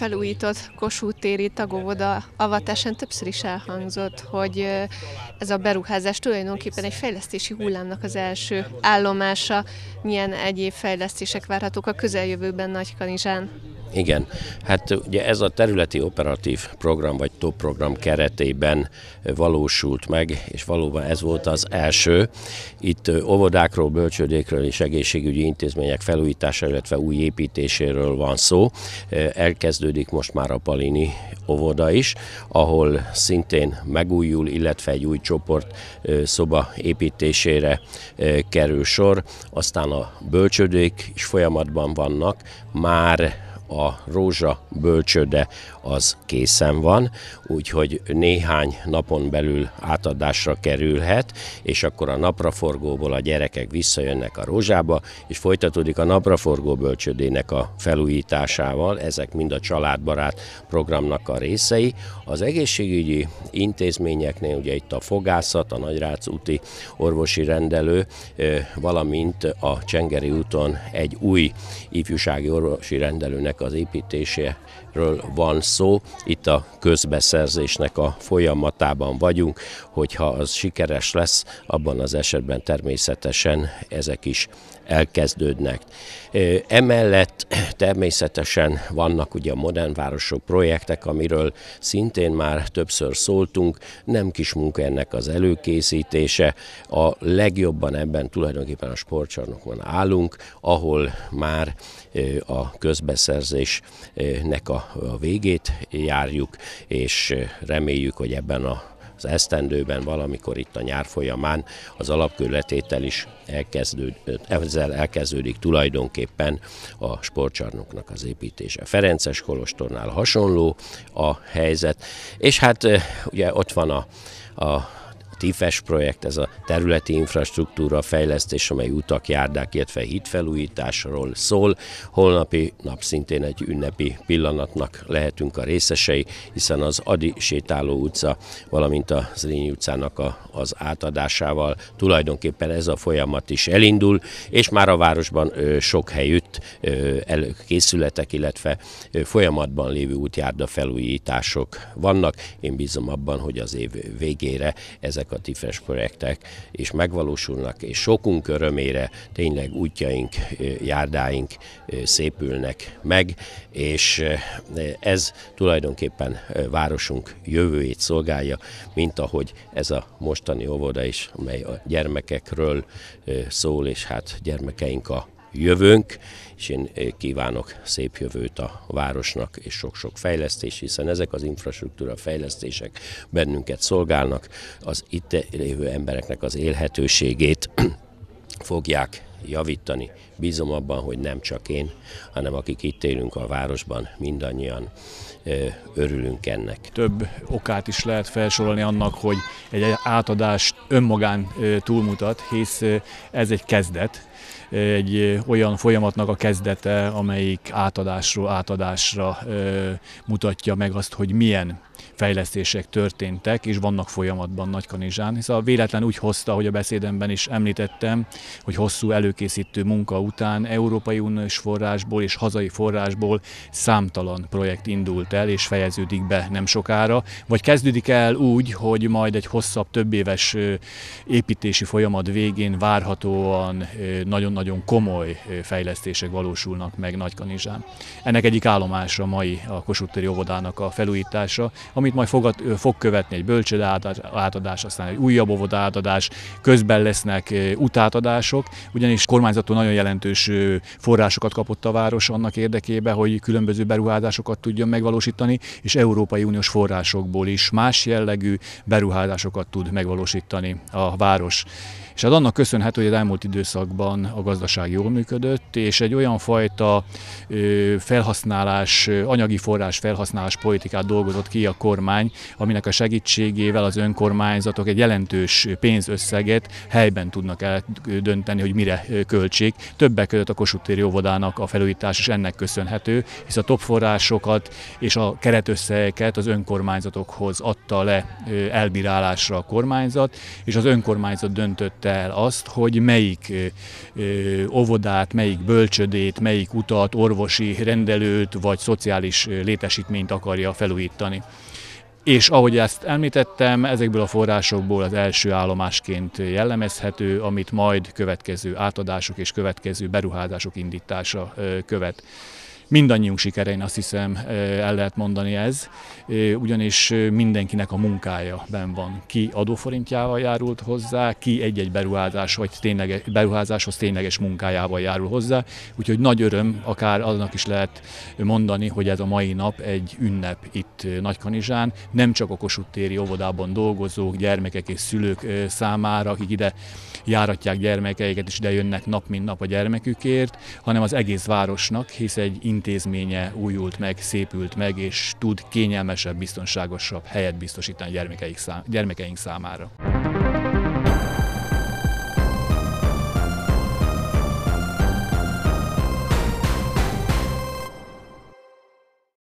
felújított Kossuth téri tagóvoda avatásán többször is elhangzott, hogy ez a beruházás tulajdonképpen egy fejlesztési hullámnak az első állomása. Milyen egyéb fejlesztések várhatók a közeljövőben Nagykanizsán? Igen, hát ugye ez a területi operatív program vagy top program keretében valósult meg, és valóban ez volt az első. Itt óvodákról, bölcsődékről és egészségügyi intézmények felújítása, illetve új építéséről van szó. Elkezdődik most már a Palini óvoda is, ahol szintén megújul, illetve egy új csoport szoba építésére kerül sor. Aztán a bölcsődék is folyamatban vannak, már a rózsa bölcsöde az készen van, úgyhogy néhány napon belül átadásra kerülhet, és akkor a napraforgóból a gyerekek visszajönnek a rózsába, és folytatódik a napraforgó bölcsödének a felújításával, ezek mind a családbarát programnak a részei. Az egészségügyi intézményeknél ugye itt a fogászat, a Nagyrác úti orvosi rendelő, valamint a Csengeri úton egy új ifjúsági orvosi rendelőnek az építéséről van szó. Itt a közbeszerzésnek a folyamatában vagyunk, hogyha az sikeres lesz, abban az esetben természetesen ezek is elkezdődnek. Emellett természetesen vannak ugye a modern városok projektek, amiről szintén már többször szóltunk, nem kis munka ennek az előkészítése, a legjobban ebben tulajdonképpen a sportcsarnokban állunk, ahol már a közbeszerzésnek a végét járjuk, és reméljük, hogy ebben a az esztendőben valamikor itt a nyár folyamán az alapkörletétel is elkezdőd, ezzel elkezdődik tulajdonképpen a sportcsarnoknak az építése. Ferences Kolostornál hasonló a helyzet, és hát ugye ott van a, a TIFES projekt, ez a területi infrastruktúra fejlesztés, amely utak, járdák, illetve hitfelújításról szól. Holnapi nap szintén egy ünnepi pillanatnak lehetünk a részesei, hiszen az Adi sétáló utca, valamint a Zrínyi utcának a, az átadásával tulajdonképpen ez a folyamat is elindul, és már a városban ö, sok helyütt ö, előkészületek, illetve ö, folyamatban lévő útjárda felújítások vannak. Én bízom abban, hogy az év végére ezek ezek a TIFES projektek, és megvalósulnak, és sokunk örömére tényleg útjaink, járdáink szépülnek meg, és ez tulajdonképpen városunk jövőjét szolgálja, mint ahogy ez a mostani óvoda is, amely a gyermekekről szól, és hát gyermekeink a jövőnk, és én eh, kívánok szép jövőt a városnak és sok-sok fejlesztés, hiszen ezek az infrastruktúra fejlesztések bennünket szolgálnak, az itt lévő embereknek az élhetőségét fogják javítani. Bízom abban, hogy nem csak én, hanem akik itt élünk a városban, mindannyian örülünk ennek. Több okát is lehet felsorolni annak, hogy egy átadás önmagán túlmutat, hisz ez egy kezdet, egy olyan folyamatnak a kezdete, amelyik átadásról átadásra mutatja meg azt, hogy milyen fejlesztések történtek, és vannak folyamatban Nagykanizsán. Hisz a véletlen úgy hozta, hogy a beszédemben is említettem, hogy hosszú előkészítő munka után Európai Uniós forrásból és hazai forrásból számtalan projekt indult el, és fejeződik be nem sokára, vagy kezdődik el úgy, hogy majd egy hosszabb, több éves építési folyamat végén várhatóan nagyon-nagyon komoly fejlesztések valósulnak meg Nagykanizsán. Ennek egyik állomása mai a Kossuth óvodának a felújítása, amit majd fogad, fog követni egy bölcsőde átadás, aztán egy újabb óvoda átadás, közben lesznek utátadások, ugyanis kormányzattól nagyon jelentős forrásokat kapott a város annak érdekében, hogy különböző beruházásokat tudjon megvalósítani, és Európai Uniós forrásokból is más jellegű beruházásokat tud megvalósítani a város. És hát annak köszönhető, hogy az elmúlt időszakban a gazdaság jól működött, és egy olyan fajta felhasználás, anyagi forrás felhasználás politikát dolgozott ki a kormány, aminek a segítségével az önkormányzatok egy jelentős pénzösszeget helyben tudnak eldönteni, hogy mire költsék. Többek között a Kossuth téri óvodának a felújítás is ennek köszönhető, hisz a top forrásokat és a keretösszegeket az önkormányzatokhoz adta le elbírálásra a kormányzat, és az önkormányzat döntötte el azt, hogy melyik óvodát, melyik bölcsödét, melyik utat, orvosi rendelőt vagy szociális létesítményt akarja felújítani. És ahogy ezt említettem, ezekből a forrásokból az első állomásként jellemezhető, amit majd következő átadások és következő beruházások indítása követ mindannyiunk sikerein azt hiszem el lehet mondani ez, ugyanis mindenkinek a munkája ben van. Ki adóforintjával járult hozzá, ki egy-egy beruházás, vagy tényleg, beruházáshoz tényleges munkájával járul hozzá, úgyhogy nagy öröm, akár annak is lehet mondani, hogy ez a mai nap egy ünnep itt Nagykanizsán, nem csak a Kossuth téri óvodában dolgozók, gyermekek és szülők számára, akik ide járatják gyermekeiket, és ide jönnek nap mint nap a gyermekükért, hanem az egész városnak, hisz egy intézménye újult meg, szépült meg, és tud kényelmesebb, biztonságosabb helyet biztosítani gyermekeink, szám, gyermekeink számára.